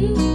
you.